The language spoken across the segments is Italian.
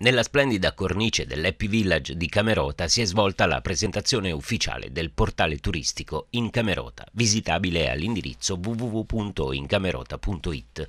Nella splendida cornice dell'Happy Village di Camerota si è svolta la presentazione ufficiale del portale turistico In Camerota, visitabile all'indirizzo www.incamerota.it.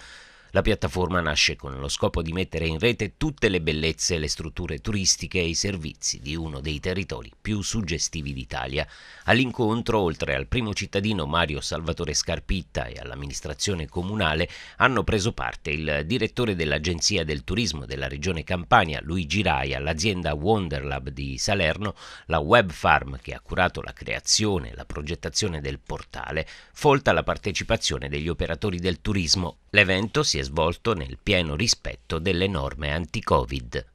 La piattaforma nasce con lo scopo di mettere in rete tutte le bellezze le strutture turistiche e i servizi di uno dei territori più suggestivi d'Italia. All'incontro, oltre al primo cittadino Mario Salvatore Scarpitta e all'amministrazione comunale, hanno preso parte il direttore dell'Agenzia del Turismo della Regione Campania, Luigi Raia, l'azienda Wonderlab di Salerno, la Web Farm che ha curato la creazione e la progettazione del portale, folta la partecipazione degli operatori del turismo. L'evento si è svolto nel pieno rispetto delle norme anti-Covid.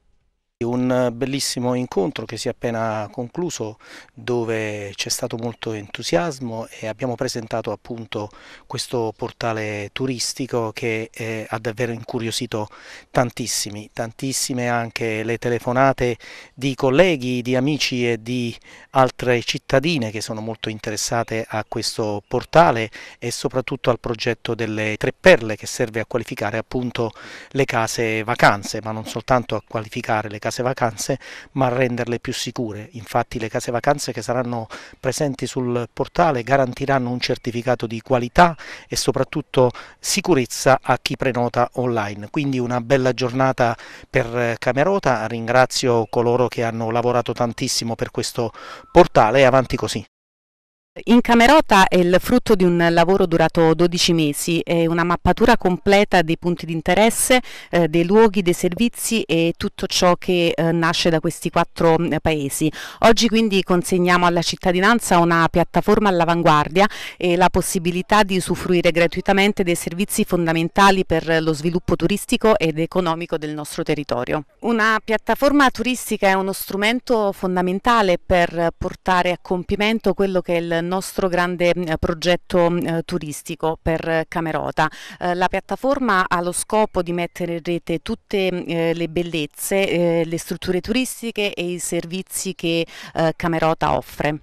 Un bellissimo incontro che si è appena concluso dove c'è stato molto entusiasmo e abbiamo presentato appunto questo portale turistico che eh, ha davvero incuriosito tantissimi, tantissime anche le telefonate di colleghi, di amici e di altre cittadine che sono molto interessate a questo portale e soprattutto al progetto delle tre perle che serve a qualificare appunto le case vacanze ma non soltanto a qualificare le case vacanze ma renderle più sicure. Infatti le case vacanze che saranno presenti sul portale garantiranno un certificato di qualità e soprattutto sicurezza a chi prenota online. Quindi una bella giornata per Camerota, ringrazio coloro che hanno lavorato tantissimo per questo portale e avanti così. In Camerota è il frutto di un lavoro durato 12 mesi, è una mappatura completa dei punti di interesse, eh, dei luoghi, dei servizi e tutto ciò che eh, nasce da questi quattro eh, paesi. Oggi quindi consegniamo alla cittadinanza una piattaforma all'avanguardia e la possibilità di usufruire gratuitamente dei servizi fondamentali per lo sviluppo turistico ed economico del nostro territorio. Una piattaforma turistica è uno strumento fondamentale per portare a compimento quello che è il nostro grande mm, progetto mm, eh, turistico per Camerota. Eh, la piattaforma ha lo scopo di mettere in rete tutte mm, eh, le bellezze, le strutture turistiche e i servizi che Camerota offre.